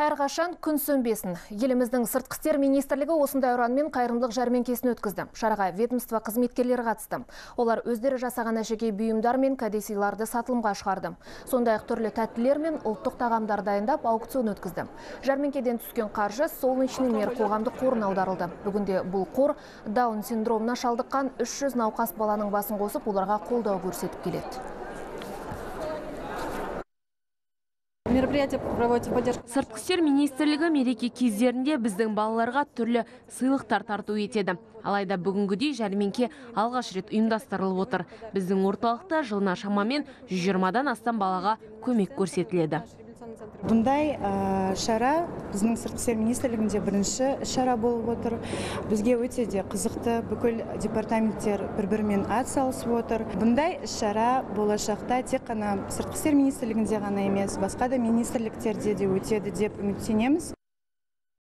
Әрқашан күн сөнбесін. Еліміздің сыртқы істер министрлігі осындай ұранмен қайырымдылық жәрмеңкесін өткізді. Шараға ведомство қызметкерлері қатысты. Олар өздері жасаған әшекей бұйымдар мен кәдесыйларды сатылымға шығарды. Сондай-ақ түрлі тәттілер мен ұлттық тағамдар дайындап аукцион өткізді. Жәрмеңкеден түскен қаржы солнечный мер қоғамдық қорына аударылды. Бүгінде бұл қор даун синдромына шалдыққан 300 науқас баланың басын қосып, оларға қолдау көрсетіп келеді. Мероприятие проводится сыртқы істер министрлігі мереке кездерінде біздің балаларға түрлі сыйлықтар тарту етеді. Алайда бүгінгідей жәрмеңке алғаш рет ұйымдастырылып отыр. Біздің орталықта жылына шамамен 120-дан астам балаға көмек көрсетіледі. Бұндай шара біздің сыртқы істер министрлігінде бірінші шара болып отыр. Бізге өте де қызықты бүкіл департаменттер бір бірімен атсалысып отыр. Бұндай іс шара болашақта тек қана сыртқы істер министрлігінде ғана емес басқа да министрліктерде де өтеді деп үміттенеміз.